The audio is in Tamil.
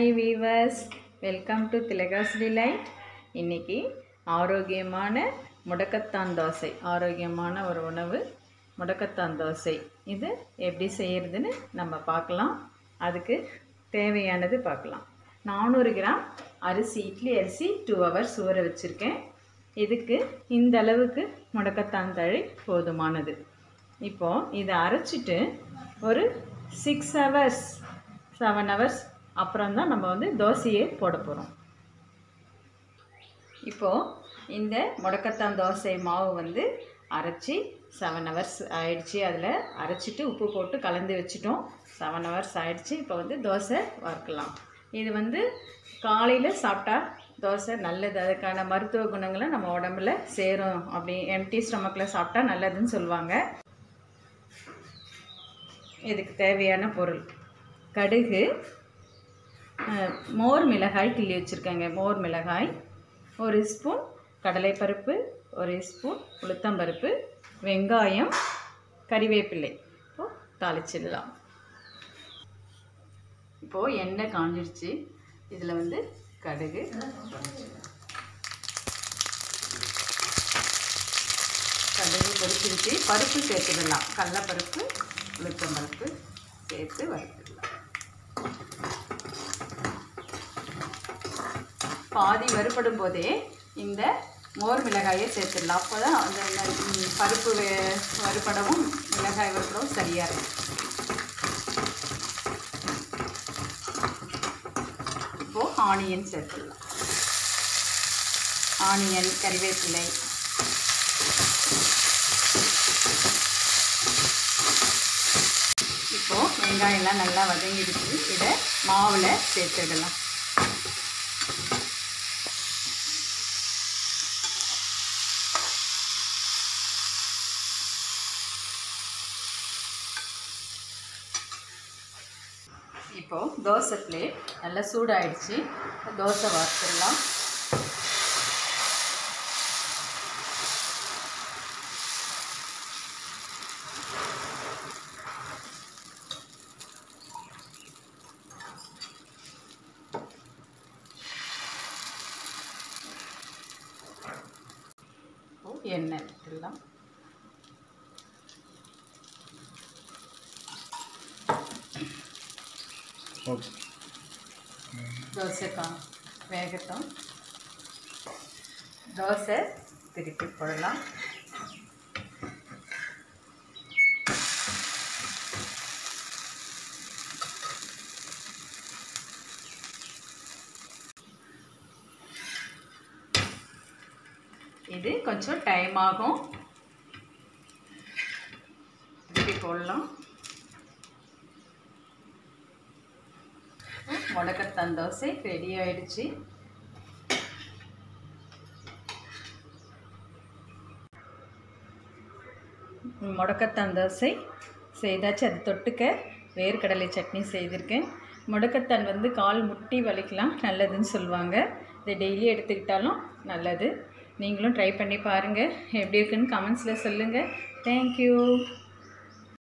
Hi viewers welcome to Thilaga's Delight இன்னைக்கு ஆரோக்கியமான முடக்கத்தான் தோசை. ஆரோக்கியமான ஒரு உணவு முடக்கத்தான் தோசை. இது எப்படி செய்கிறதுன்னு நம்ம பார்க்கலாம். அதுக்கு தேவையானது பார்க்கலாம். நானூறு கிராம் அரிசி இட்லி அரிசி டூ ஹவர்ஸ் ஊற வச்சுருக்கேன். இதுக்கு இந்த அளவுக்கு முடக்கத்தான் தழை போதுமானது. இப்போது இதை அரைச்சிட்டு ஒரு சிக்ஸ் ஹவர்ஸ் செவன் ஹவர்ஸ் அப்புறம் தான் நம்ம வந்து தோசையே போட போகிறோம் இப்போது இந்த முடக்கத்தான் தோசை மாவு வந்து அரைச்சி செவன் ஹவர்ஸ் ஆயிடுச்சு. அதில் அரைச்சிட்டு உப்பு போட்டு கலந்து வச்சுட்டோம். செவன் ஹவர்ஸ் ஆயிடுச்சு. இப்போ வந்து தோசை வறுக்கலாம். இது வந்து காலையில் சாப்பிட்டா தோசை நல்லது. அதுக்கான மருத்துவ குணங்களை நம்ம உடம்புல சேரும். அப்படி எம்டி ஸ்டொமக்கில் சாப்பிட்டா நல்லதுன்னு சொல்லுவாங்க. இதுக்கு தேவையான பொருள் கடுகு மோர் மிளகாய் கிள்ளி வச்சுருக்கேங்க. மோர் மிளகாய் ஒரு ஸ்பூன் கடலைப்பருப்பு ஒரு ஸ்பூன் உளுத்தம்பருப்பு வெங்காயம் கறிவேப்பிலை. இப்போது தாளிச்சிடலாம். இப்போது எண்ணெய் காஞ்சிடுச்சு இதில் வந்து கடுகு. கடுகு பொறிச்சிருச்சு பருப்பு சேர்த்துடலாம். கடலப்பருப்பு உளுத்தம்பருப்பு சேர்த்து வறுத்துடலாம். பாதி வறுபடும் போதே இந்த மோர் மிளகாயை சேர்த்துடலாம். அப்போ தான் அந்த பருப்பு வே- வறுபடவும் மிளகாய் வறுபடவும் சரியாக இருக்கும். இப்போது ஆனியன் சேர்த்துடலாம். ஆனியன் கறிவேப்பிலை. இப்போது வெங்காயம்லாம் நல்லா வதங்கிடுச்சு. இதை மாவில் சேர்த்துடலாம். இப்போது தோசை பிளேட் நல்லா சூடாயிடுச்சு. தோசை வறுத்துடலாம். எண்ணெய் விட்டுடலாம் ஓகே தோசைக்கா. வேகட்டும். தோசை திருப்பி போடலாம். இது கொஞ்சம் டைம் ஆகும். திருப்பி போடலாம். முடக்கத்தான் தோசை ரெடி ஆயிடுச்சு. முடக்கத்தான் தோசை செய்தாச்சு. அது தொட்டுக்க வேர்க்கடலை சட்னி செய்திருக்கேன். முடக்கத்தான் வந்து கால் முட்டி வலிக்கலாம் நல்லதுன்னு சொல்லுவாங்க. இதை டெய்லி எடுத்துக்கிட்டாலும் நல்லது. நீங்களும் ட்ரை பண்ணி பாருங்கள் எப்படி இருக்குன்னு கமெண்ட்ஸில் சொல்லுங்கள் தேங்க்யூ